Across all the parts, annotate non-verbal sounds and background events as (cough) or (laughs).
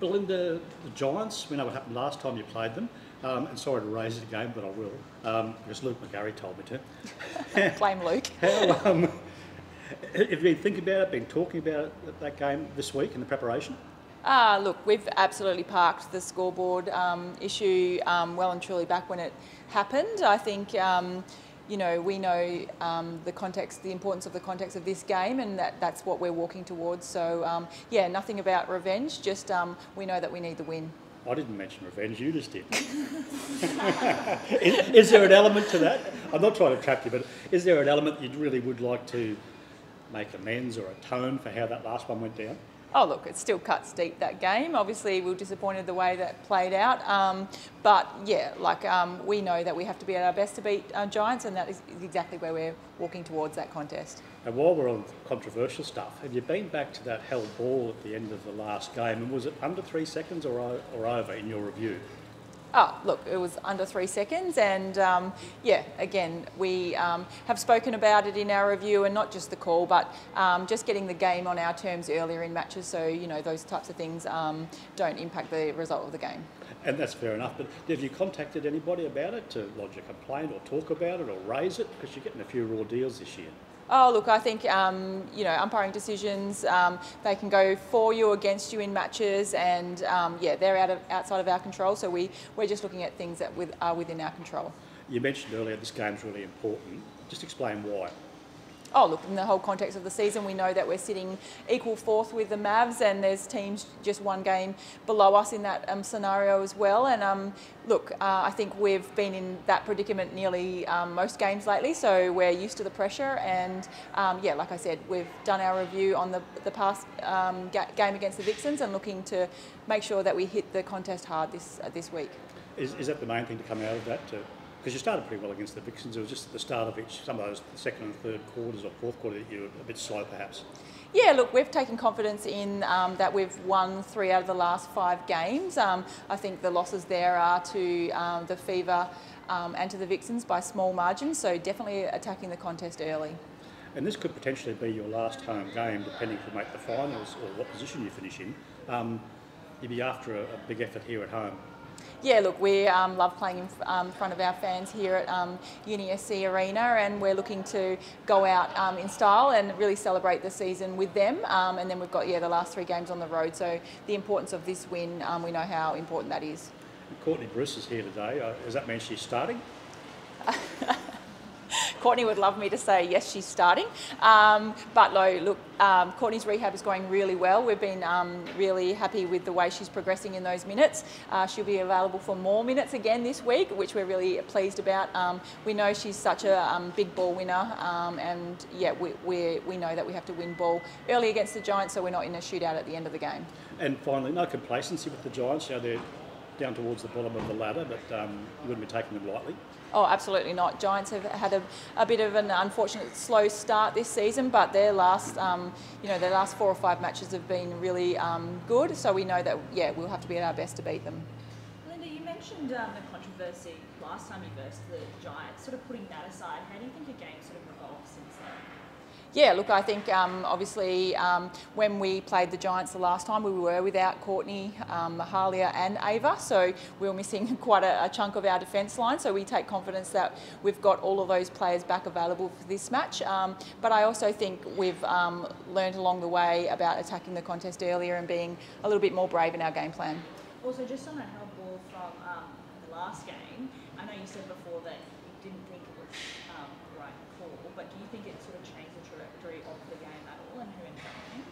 Belinda, the Giants, we know what happened last time you played them. Um, and sorry to raise it again, but I will, um, because Luke McGarry told me to. (laughs) Blame Luke. (laughs) How, um, have you been thinking about it, been talking about it, that game this week in the preparation? Ah, look, we've absolutely parked the scoreboard um, issue um, well and truly back when it happened. I think, um, you know, we know um, the context, the importance of the context of this game, and that, that's what we're walking towards. So, um, yeah, nothing about revenge, just um, we know that we need the win. I didn't mention revenge, you just did. (laughs) is, is, there an element to that? I'm not trying to trap you, but is there an element you really would like to make amends or atone for how that last one went down? Oh, look, it still cuts deep that game. Obviously, we were disappointed the way that played out. Um, but yeah, like um, we know that we have to be at our best to beat uh, Giants, and that is exactly where we're walking towards that contest. And while we're on controversial stuff, have you been back to that held ball at the end of the last game, and was it under three seconds or, or over in your review? Oh, look, it was under three seconds, and um, yeah, again, we um, have spoken about it in our review, and not just the call, but um, just getting the game on our terms earlier in matches, so you know those types of things um, don't impact the result of the game. And that's fair enough. But have you contacted anybody about it to lodge a complaint or talk about it or raise it? Because you're getting a few raw deals this year. Oh, look, I think, um, you know, umpiring decisions, um, they can go for you, against you in matches, and um, yeah, they're out of, outside of our control, so we, we're just looking at things that with, are within our control. You mentioned earlier this game's really important. Just explain why. Oh, look, in the whole context of the season, we know that we're sitting equal fourth with the Mavs, and there's teams just one game below us in that um, scenario as well. And um, look, uh, I think we've been in that predicament nearly um, most games lately, so we're used to the pressure. And um, yeah, like I said, we've done our review on the, the past um, ga game against the Vixens and looking to make sure that we hit the contest hard this, uh, this week. Is, is that the main thing to come out of that? To because you started pretty well against the Vixens. It was just at the start of each, some of those second and third quarters or fourth quarter that you were a bit slow perhaps. Yeah, look, we've taken confidence in um, that we've won three out of the last five games. Um, I think the losses there are to um, the Fever um, and to the Vixens by small margins, so definitely attacking the contest early. And this could potentially be your last home game, depending if you make the finals or what position you finish in. Um, you'd be after a, a big effort here at home yeah, look, we um, love playing in um, front of our fans here at um, UniSC Arena, and we're looking to go out um, in style and really celebrate the season with them. Um, and then we've got yeah the last three games on the road, so the importance of this win, um, we know how important that is. Courtney Bruce is here today. Uh, does that mean she's starting? (laughs) Courtney would love me to say yes, she's starting. Um, but no, look, um, Courtney's rehab is going really well. We've been um, really happy with the way she's progressing in those minutes. Uh, she'll be available for more minutes again this week, which we're really pleased about. Um, we know she's such a um, big ball winner, um, and yeah, we, we, we know that we have to win ball early against the Giants, so we're not in a shootout at the end of the game. And finally, no complacency with the Giants. You they're down towards the bottom of the ladder, but um, you wouldn't be taking them lightly. Oh, absolutely not. Giants have had a, a, bit of an unfortunate slow start this season, but their last, um, you know, their last four or five matches have been really um, good. So we know that, yeah, we'll have to be at our best to beat them. Linda, you mentioned um, the controversy last time you versed the Giants. Sort of putting that aside, how do you think your game sort of evolved since then? Yeah, look, I think um, obviously um, when we played the Giants the last time, we were without Courtney, um, Mahalia and Ava, so we were missing (laughs) quite a, a chunk of our defence line. So we take confidence that we've got all of those players back available for this match. Um, but I also think we've um, learned along the way about attacking the contest earlier and being a little bit more brave in our game plan. Also, just on that held ball from um, the last game, I know you said before that you didn't think it was right call, but do you think it sort of changed the trajectory of the game at all and who ended up winning?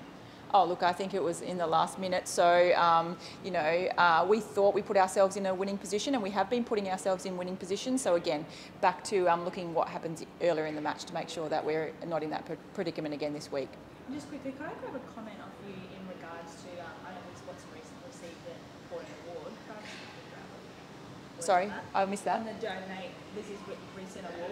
Oh, look, I think it was in the last minute. So, um, you know, uh, we thought we put ourselves in a winning position and we have been putting ourselves in winning positions. So, again, back to um, looking what happens earlier in the match to make sure that we're not in that predicament again this week. Just quickly, can I grab a comment off you in regards to, um, I know Watson recently received an important award. Sorry, I missed that. On the Donate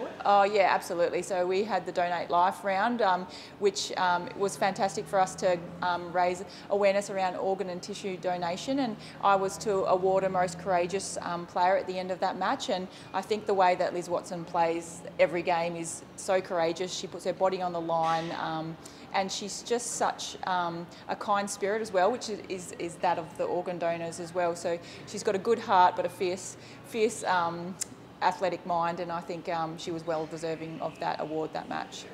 award? Oh yeah, absolutely. So we had the Donate Life round, um, which um, was fantastic for us to um, raise awareness around organ and tissue donation. And I was to award a most courageous um, player at the end of that match. And I think the way that Liz Watson plays every game is so courageous. She puts her body on the line. Um, and she's just such um, a kind spirit as well, which is, is, is that of the organ donors as well. So she's got a good heart, but a fierce, fierce um, athletic mind, and I think um, she was well deserving of that award that match.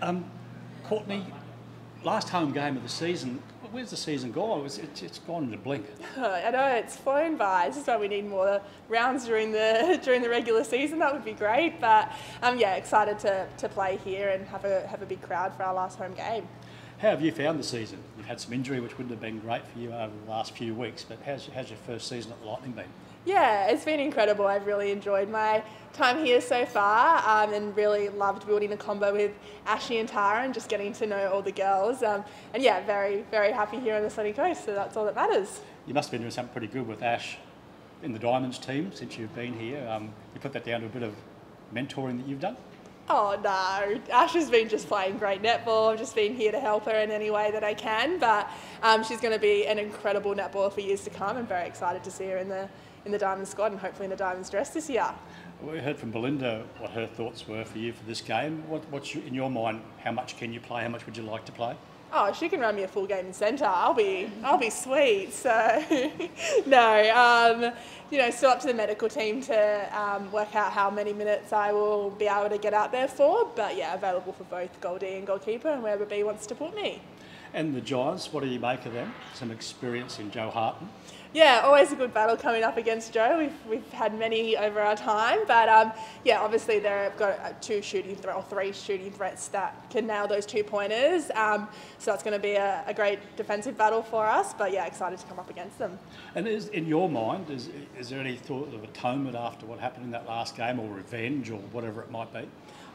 Um, Courtney, last home game of the season. Where's the season gone? It's, it's, it's gone in a blink. (laughs) I know it's flown by. This is why we need more rounds during the (laughs) during the regular season. That would be great. But um, yeah, excited to, to play here and have a have a big crowd for our last home game. How have you found the season? You've had some injury, which wouldn't have been great for you over the last few weeks. But how's, how's your first season at the Lightning been? Yeah, it's been incredible. I've really enjoyed my time here so far um, and really loved building a combo with Ashlee and Tara and just getting to know all the girls. Um, and yeah, very, very happy here on the sunny coast, so that's all that matters. You must have been doing something pretty good with Ash in the Diamonds team since you've been here. Um, you put that down to a bit of mentoring that you've done? Oh no, Ash has been just playing great netball. I've just been here to help her in any way that I can. But um, she's going to be an incredible netballer for years to come. I'm very excited to see her in the in the Diamond squad and hopefully in the Diamonds dress this year. We heard from Belinda what her thoughts were for you for this game. What, what's your, in your mind? How much can you play? How much would you like to play? Oh, she can run me a full game in centre. I'll be, I'll be sweet. So, (laughs) no, um, you know, still up to the medical team to um, work out how many minutes I will be able to get out there for. But yeah, available for both Goldie and goalkeeper, and wherever B wants to put me. And the Giants, what do you make of them? Some experience in Jo Harten. Yeah, always a good battle coming up against Joe. We've, we've had many over our time, but um, yeah, obviously they've got two shooting th- or three shooting threats that can nail those two pointers. Um, so that's going to be a, a, great defensive battle for us. But yeah, excited to come up against them. And is, in your mind, is, is there any thought of atonement after what happened in that last game, or revenge, or whatever it might be?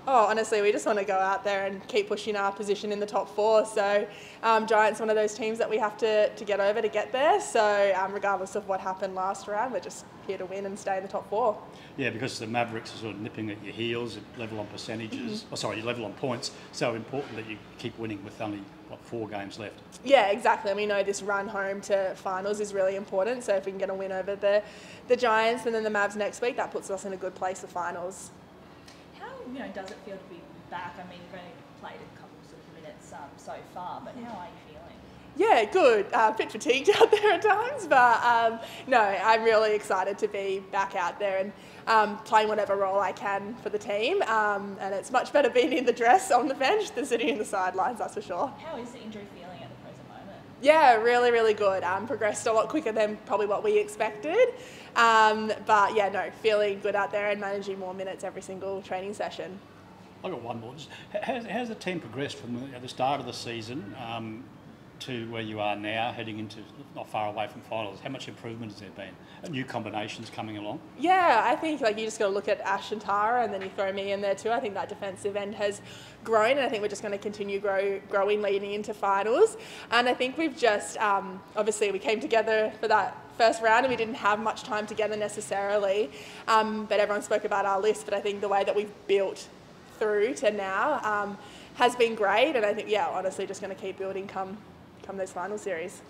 Oh, honestly, we just want to go out there and keep pushing our position in the top four. So, um, Giants one of those teams that we have to, to get over to get there. So, um, regardless of what happened last round, we're just here to win and stay in the top four. Yeah, because the Mavericks are sort of nipping at your heels, level on percentages. Mm-hmm. Oh, sorry, level on points. So important that you keep winning with only what four games left. Yeah, exactly. And we know this run home to finals is really important. So if we can get a win over the the Giants and then the Mavs next week, that puts us in a good place for finals you know, does it feel to be back? I mean, you've only played a couple sort of minutes um, so far, but how are you feeling? Yeah, good. Uh, a bit fatigued (laughs) out there at times, but um, no, I'm really excited to be back out there and um, playing whatever role I can for the team. Um, and it's much better being in the dress on the bench than sitting in the sidelines, that's for sure. How is the injury feeling at the present moment? Yeah, really, really good. Um, progressed a lot quicker than probably what we expected. Um, but yeah, no, feeling good out there and managing more minutes every single training session. I've got one more. Has, has the team progressed from the, the start of the season um, to where you are now, heading into not far away from finals? How much improvement has there been? New combinations coming along? Yeah, I think like you just got to look at Ash and Tara, and then you throw me in there too. I think that defensive end has grown, and I think we're just going to continue grow, growing leading into finals. And I think we've just um, obviously we came together for that first round and we didn't have much time together necessarily. Um, but everyone spoke about our list. But I think the way that we've built through to now um, has been great. And I think, yeah, honestly, just going to keep building come come those final series.